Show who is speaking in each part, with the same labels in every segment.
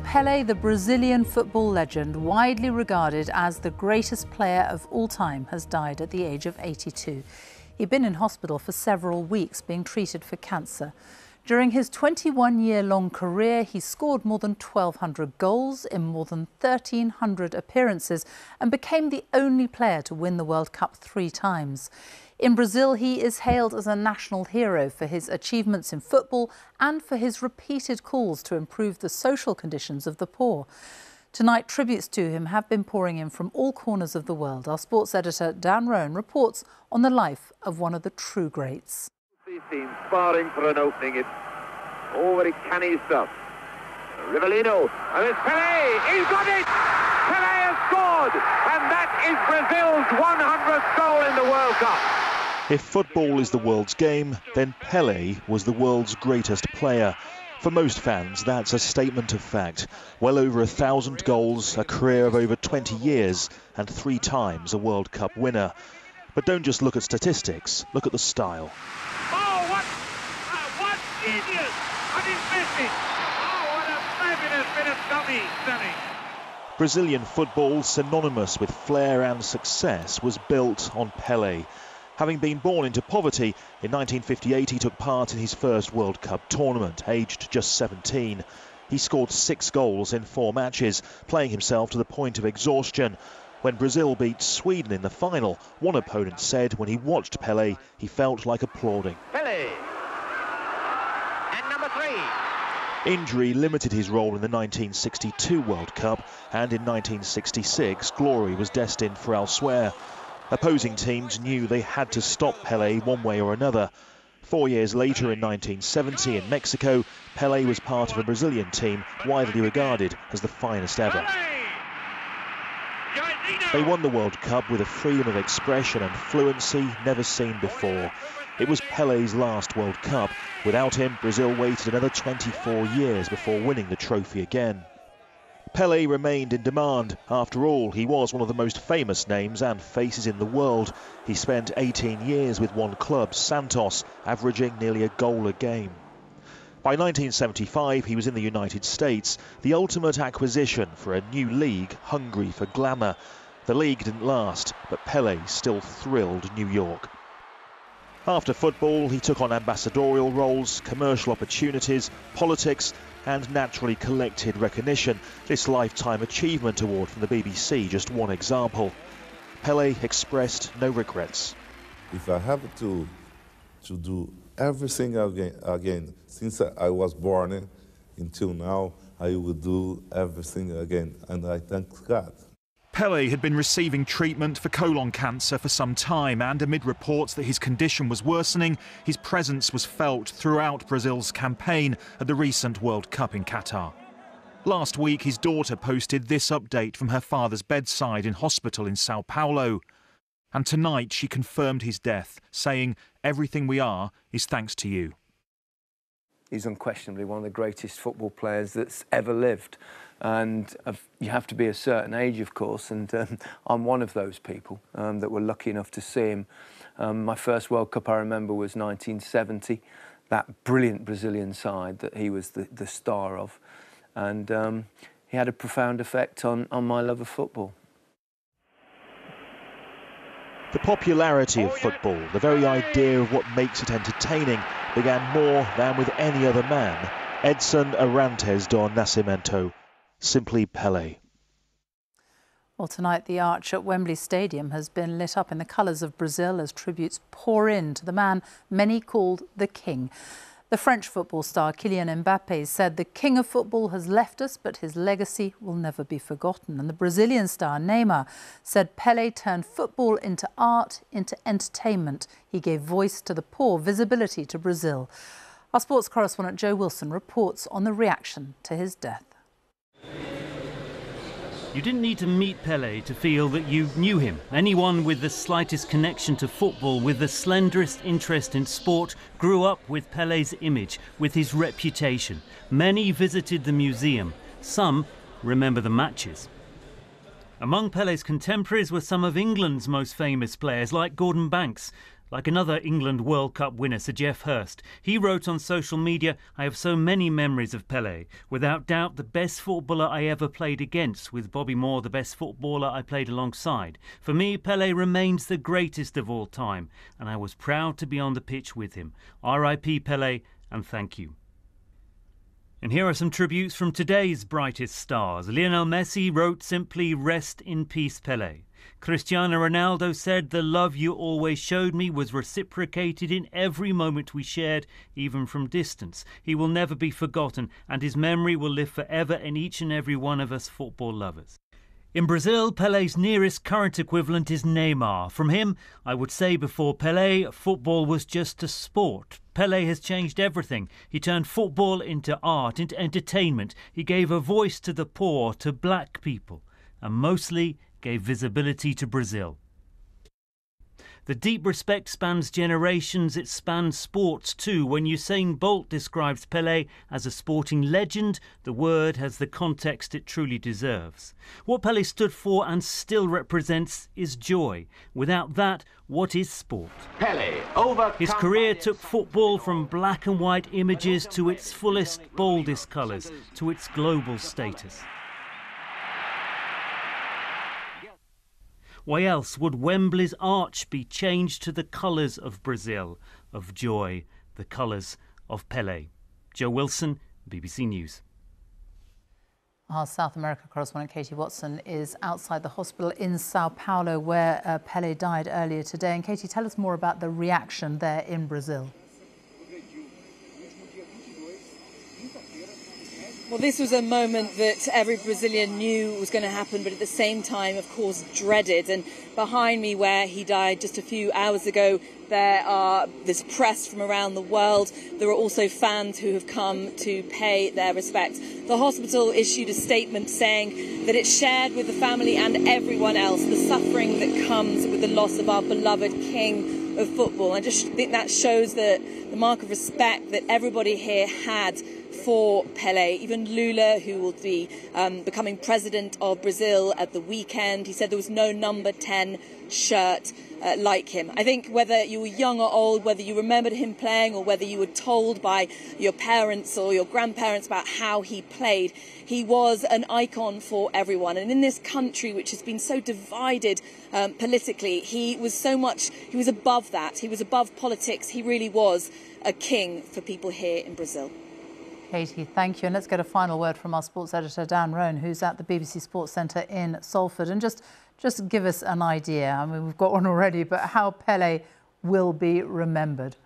Speaker 1: Pele, the Brazilian football legend, widely regarded as the greatest player of all time, has died at the age of 82. He'd been in hospital for several weeks being treated for cancer. During his 21 year long career, he scored more than 1,200 goals in more than 1,300 appearances and became the only player to win the World Cup three times. In Brazil, he is hailed as a national hero for his achievements in football and for his repeated calls to improve the social conditions of the poor. Tonight, tributes to him have been pouring in from all corners of the world. Our sports editor, Dan Roan, reports on the life of one of the true greats.
Speaker 2: These teams sparring for an opening. It's all very canny stuff. Rivellino, and it's Pele! He's got it! Pele has scored! And that is Brazil's 100th goal in the World Cup.
Speaker 3: If football is the world's game, then Pele was the world's greatest player. For most fans, that's a statement of fact. Well over a thousand goals, a career of over 20 years, and three times a World Cup winner. But don't just look at statistics, look at the style.
Speaker 2: Oh, what, uh, what genius! He's missing! Oh, what a fabulous bit of dummy selling!
Speaker 3: Brazilian football, synonymous with flair and success, was built on Pele. Having been born into poverty, in 1958 he took part in his first World Cup tournament, aged just 17. He scored six goals in four matches, playing himself to the point of exhaustion. When Brazil beat Sweden in the final, one opponent said when he watched Pele, he felt like applauding.
Speaker 2: Pele. And number three.
Speaker 3: Injury limited his role in the 1962 World Cup, and in 1966, glory was destined for elsewhere. Opposing teams knew they had to stop Pele one way or another. Four years later, in 1970, in Mexico, Pele was part of a Brazilian team widely regarded as the finest ever. They won the World Cup with a freedom of expression and fluency never seen before. It was Pele's last World Cup. Without him, Brazil waited another 24 years before winning the trophy again. Pele remained in demand. After all, he was one of the most famous names and faces in the world. He spent 18 years with one club, Santos, averaging nearly a goal a game. By 1975, he was in the United States, the ultimate acquisition for a new league hungry for glamour. The league didn't last, but Pele still thrilled New York. After football, he took on ambassadorial roles, commercial opportunities, politics, and naturally collected recognition. This Lifetime Achievement Award from the BBC, just one example. Pele expressed no regrets.
Speaker 4: If I have to, to do everything again, again since I was born eh, until now, I will do everything again, and I thank God.
Speaker 3: Pele had been receiving treatment for colon cancer for some time, and amid reports that his condition was worsening, his presence was felt throughout Brazil's campaign at the recent World Cup in Qatar. Last week, his daughter posted this update from her father's bedside in hospital in Sao Paulo. And tonight, she confirmed his death, saying, Everything we are is thanks to you.
Speaker 5: He's unquestionably one of the greatest football players that's ever lived and you have to be a certain age, of course, and um, I'm one of those people um, that were lucky enough to see him. Um, my first World Cup I remember was 1970, that brilliant Brazilian side that he was the, the star of, and um, he had a profound effect on, on my love of football.
Speaker 3: The popularity of football, the very idea of what makes it entertaining, began more than with any other man. Edson Arantes do Nascimento simply Pele.
Speaker 1: Well, tonight the arch at Wembley Stadium has been lit up in the colours of Brazil as tributes pour in to the man many called the King. The French football star Kylian Mbappe said the king of football has left us, but his legacy will never be forgotten. And the Brazilian star Neymar said Pele turned football into art, into entertainment. He gave voice to the poor, visibility to Brazil. Our sports correspondent Joe Wilson reports on the reaction to his death.
Speaker 6: You didn't need to meet Pele to feel that you knew him. Anyone with the slightest connection to football, with the slenderest interest in sport, grew up with Pele's image, with his reputation. Many visited the museum. Some remember the matches. Among Pele's contemporaries were some of England's most famous players, like Gordon Banks. Like another England World Cup winner, Sir Geoff Hurst. He wrote on social media, I have so many memories of Pele. Without doubt, the best footballer I ever played against, with Bobby Moore the best footballer I played alongside. For me, Pele remains the greatest of all time, and I was proud to be on the pitch with him. R.I.P. Pele, and thank you. And here are some tributes from today's brightest stars. Lionel Messi wrote simply, Rest in peace, Pele. Cristiano Ronaldo said, The love you always showed me was reciprocated in every moment we shared, even from distance. He will never be forgotten, and his memory will live forever in each and every one of us football lovers. In Brazil, Pele's nearest current equivalent is Neymar. From him, I would say before Pele, football was just a sport. Pele has changed everything. He turned football into art, into entertainment. He gave a voice to the poor, to black people, and mostly gave visibility to Brazil. The deep respect spans generations, it spans sports too. When Usain Bolt describes Pele as a sporting legend, the word has the context it truly deserves. What Pele stood for and still represents is joy. Without that, what is sport? Pele, over. His career took football from black and white images to its fullest, boldest colours, to its global status. Why else would Wembley's arch be changed to the colours of Brazil, of joy, the colours of Pele? Joe Wilson, BBC News.
Speaker 1: Our South America correspondent Katie Watson is outside the hospital in Sao Paulo where uh, Pele died earlier today. And Katie, tell us more about the reaction there in Brazil.
Speaker 7: Well, this was a moment that every Brazilian knew was going to happen, but at the same time, of course, dreaded. And behind me, where he died just a few hours ago, there are there's press from around the world. There are also fans who have come to pay their respects. The hospital issued a statement saying that it shared with the family and everyone else the suffering that comes with the loss of our beloved king of football. I just think that shows the, the mark of respect that everybody here had for Pele. Even Lula, who will be um, becoming president of Brazil at the weekend, he said there was no number 10 shirt uh, like him. I think whether you were young or old, whether you remembered him playing or whether you were told by your parents or your grandparents about how he played, he was an icon for everyone. And in this country, which has been so divided um, politically, he was so much, he was above that. He was above politics. He really was a king for people here in Brazil.
Speaker 1: Katie, thank you. And let's get a final word from our sports editor, Dan Roan, who's at the BBC Sports Centre in Salford. And just, just give us an idea. I mean, we've got one already, but how Pele will be remembered.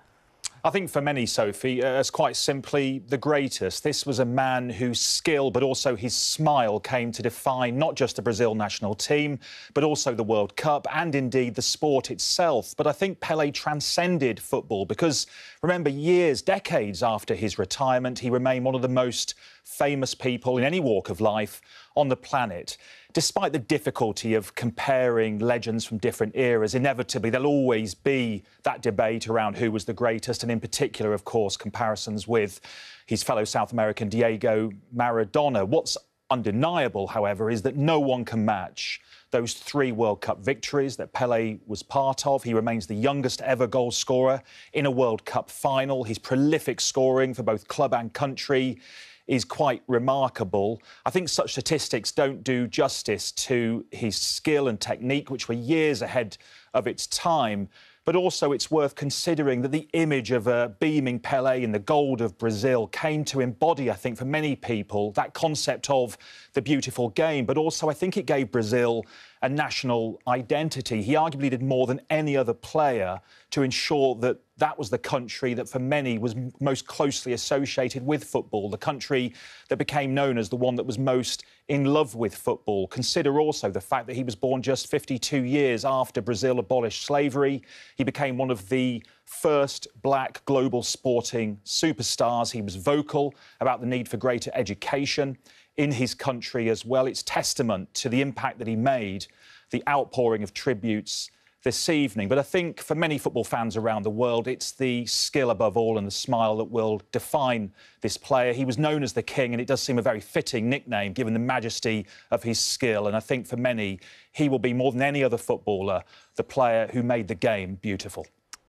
Speaker 8: I think for many, Sophie, uh, as quite simply the greatest. This was a man whose skill, but also his smile, came to define not just the Brazil national team, but also the World Cup and indeed the sport itself. But I think Pele transcended football because, remember, years, decades after his retirement, he remained one of the most famous people in any walk of life on the planet despite the difficulty of comparing legends from different eras, inevitably there'll always be that debate around who was the greatest, and in particular, of course, comparisons with his fellow South American Diego Maradona. What's undeniable, however, is that no one can match those three World Cup victories that Pele was part of. He remains the youngest ever goal scorer in a World Cup final. His prolific scoring for both club and country is quite remarkable. I think such statistics don't do justice to his skill and technique, which were years ahead of its time. But also, it's worth considering that the image of a beaming Pele in the gold of Brazil came to embody, I think, for many people, that concept of the beautiful game. But also, I think it gave Brazil a national identity. He arguably did more than any other player to ensure that that was the country that for many was most closely associated with football, the country that became known as the one that was most in love with football. Consider also the fact that he was born just 52 years after Brazil abolished slavery. He became one of the first black global sporting superstars. He was vocal about the need for greater education in his country as well. It's testament to the impact that he made, the outpouring of tributes this evening. But I think for many football fans around the world, it's the skill above all and the smile that will define this player. He was known as the King, and it does seem a very fitting nickname given the majesty of his skill. And I think for many, he will be more than any other footballer the player who made the game beautiful.